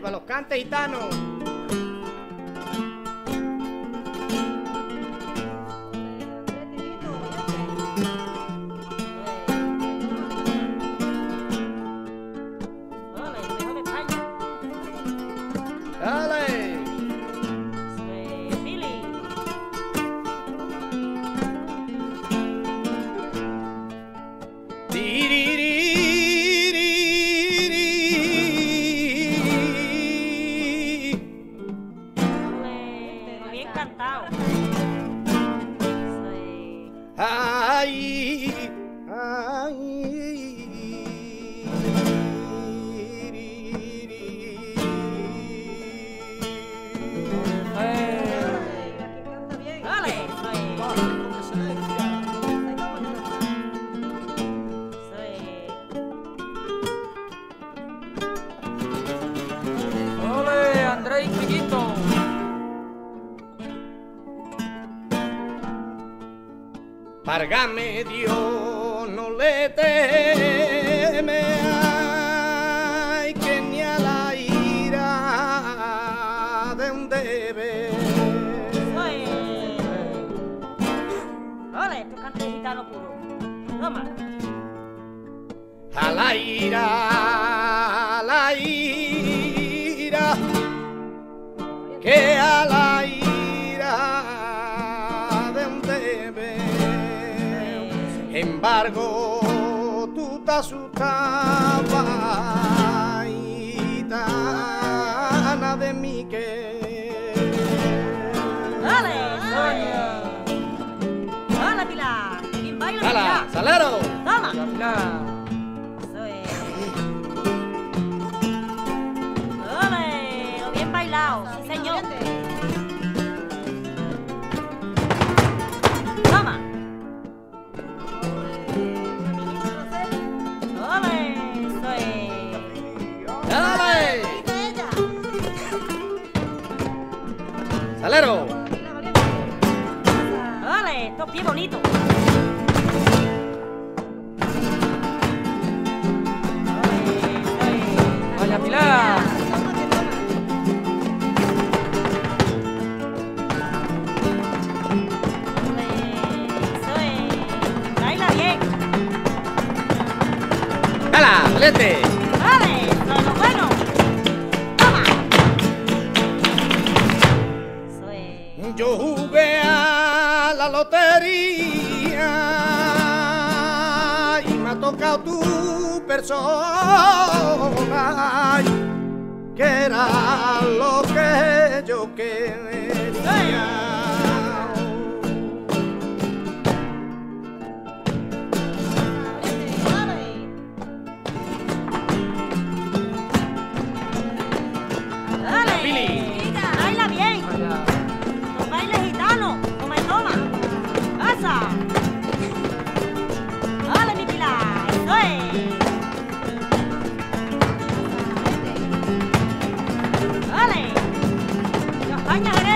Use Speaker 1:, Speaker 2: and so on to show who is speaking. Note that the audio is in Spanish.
Speaker 1: Para los cantes gitanos.
Speaker 2: Bien cantado. Soy
Speaker 1: Ay, ay.
Speaker 2: Soy soy
Speaker 3: ¡Ole, Andrés y Chiquito!
Speaker 1: Párgame Dios, no le teme, ay, que ni a la ira de un debe.
Speaker 2: Ole, esto es cante gitano puro. Toma.
Speaker 1: A la ira, a la ira, que Embargo, tú te asustabas, gitana de mí que.
Speaker 2: Ole, soy Hola, Pilar. ¿Quién baila,
Speaker 1: ¡Hala,
Speaker 2: Pilar?
Speaker 1: salero!
Speaker 2: Toma.
Speaker 3: Camila.
Speaker 2: Soy Ole, lo bien bailado, sí, señor.
Speaker 1: ¡Salero!
Speaker 2: Ole, estos pies bonitos.
Speaker 3: ¡Vaya, Pilar!
Speaker 2: Soy. Baila bien.
Speaker 1: ¡Hala, salete! La lotería y me ha tocado tu persona, que era lo que yo quería.
Speaker 2: Banyak